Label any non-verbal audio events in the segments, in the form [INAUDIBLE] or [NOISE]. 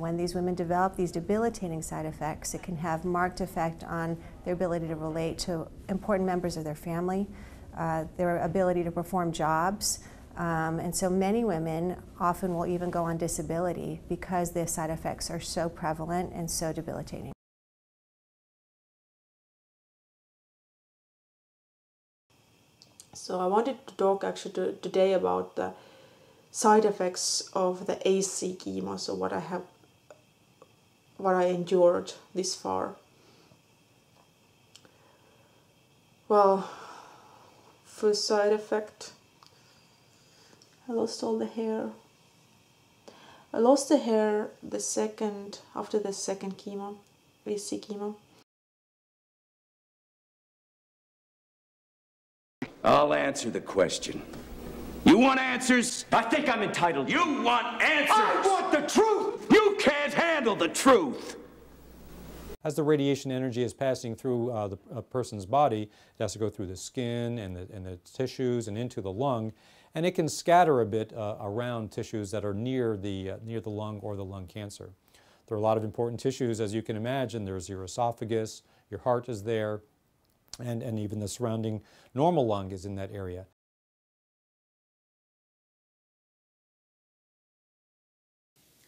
When these women develop these debilitating side effects, it can have marked effect on their ability to relate to important members of their family, uh, their ability to perform jobs, um, and so many women often will even go on disability because the side effects are so prevalent and so debilitating. So I wanted to talk actually to, today about the side effects of the AC chemo, so what I have what I endured this far. Well, first side effect I lost all the hair. I lost the hair the second after the second chemo, AC chemo. I'll answer the question. You want answers? I think I'm entitled. You want answers? I want the truth! Can't handle the truth! As the radiation energy is passing through uh, the a person's body, it has to go through the skin and the, and the tissues and into the lung, and it can scatter a bit uh, around tissues that are near the, uh, near the lung or the lung cancer. There are a lot of important tissues, as you can imagine. There's your esophagus, your heart is there, and, and even the surrounding normal lung is in that area.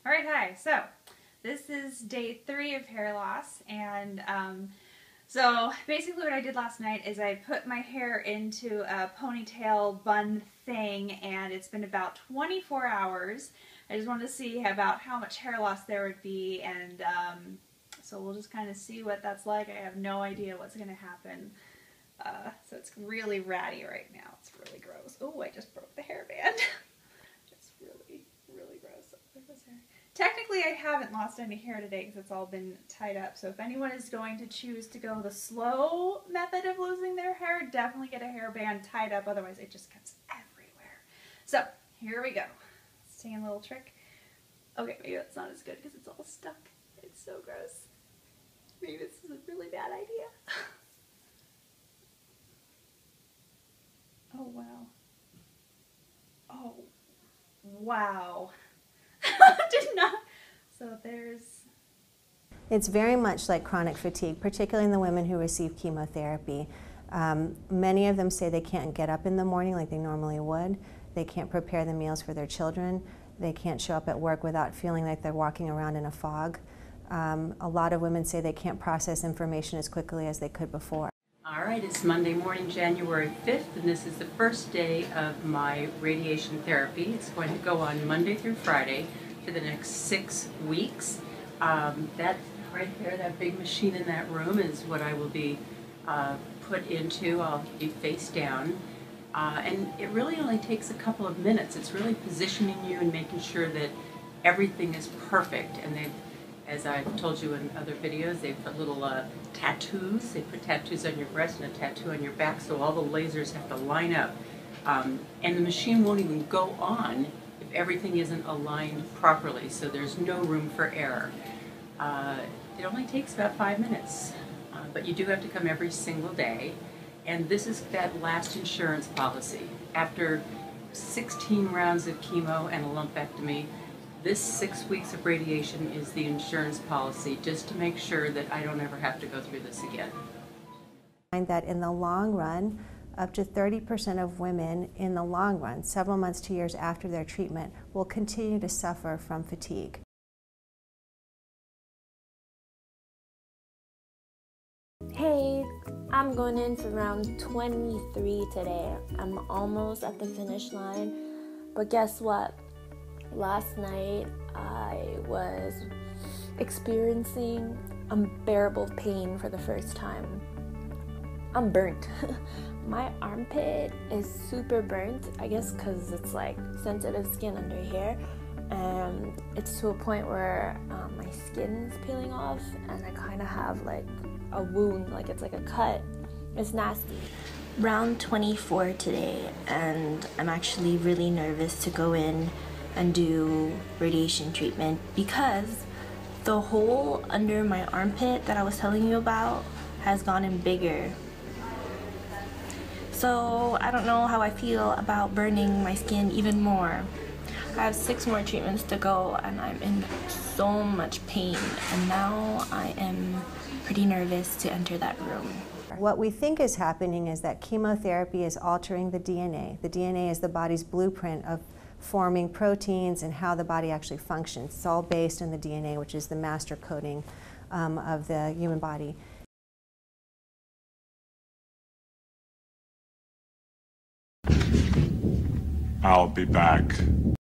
All right, hi. So this is day three of hair loss, and um, so basically what I did last night is I put my hair into a ponytail bun thing, and it's been about 24 hours. I just wanted to see about how much hair loss there would be, and um, so we'll just kind of see what that's like. I have no idea what's going to happen. Uh, so it's really ratty right now. It's really gross. Oh, I just broke the hairband. [LAUGHS] just really, really gross. Technically, I haven't lost any hair today because it's all been tied up. So if anyone is going to choose to go the slow method of losing their hair, definitely get a hairband tied up. Otherwise, it just comes everywhere. So here we go. Take a little trick. Okay, maybe that's not as good because it's all stuck. It's so gross. Maybe this is a really bad idea. [LAUGHS] oh, wow. Oh, wow. [LAUGHS] did not. So there's. It's very much like chronic fatigue, particularly in the women who receive chemotherapy. Um, many of them say they can't get up in the morning like they normally would. They can't prepare the meals for their children. They can't show up at work without feeling like they're walking around in a fog. Um, a lot of women say they can't process information as quickly as they could before. All right, it's Monday morning, January 5th, and this is the first day of my radiation therapy. It's going to go on Monday through Friday for the next six weeks. Um, that right there, that big machine in that room is what I will be uh, put into. I'll be face down. Uh, and it really only takes a couple of minutes. It's really positioning you and making sure that everything is perfect. And they've as I've told you in other videos, they put little uh, tattoos. They put tattoos on your breast and a tattoo on your back, so all the lasers have to line up. Um, and the machine won't even go on if everything isn't aligned properly, so there's no room for error. Uh, it only takes about five minutes, uh, but you do have to come every single day. And this is that last insurance policy. After 16 rounds of chemo and a lumpectomy, this six weeks of radiation is the insurance policy just to make sure that I don't ever have to go through this again. Find that in the long run, up to 30% of women in the long run, several months to years after their treatment, will continue to suffer from fatigue. Hey, I'm going in for round 23 today. I'm almost at the finish line, but guess what? Last night I was experiencing unbearable pain for the first time. I'm burnt. [LAUGHS] My armpit is super burnt, I guess because it's like sensitive skin under here. And it's to a point where um, my skin's peeling off, and I kind of have like a wound, like it's like a cut. It's nasty. Round 24 today, and I'm actually really nervous to go in and do radiation treatment because the hole under my armpit that I was telling you about has gotten bigger. So I don't know how I feel about burning my skin even more. I have six more treatments to go, and I'm in so much pain. And now I am pretty nervous to enter that room. What we think is happening is that chemotherapy is altering the DNA. The DNA is the body's blueprint of forming proteins and how the body actually functions. It's all based in the DNA, which is the master coding um, of the human body. I'll be back.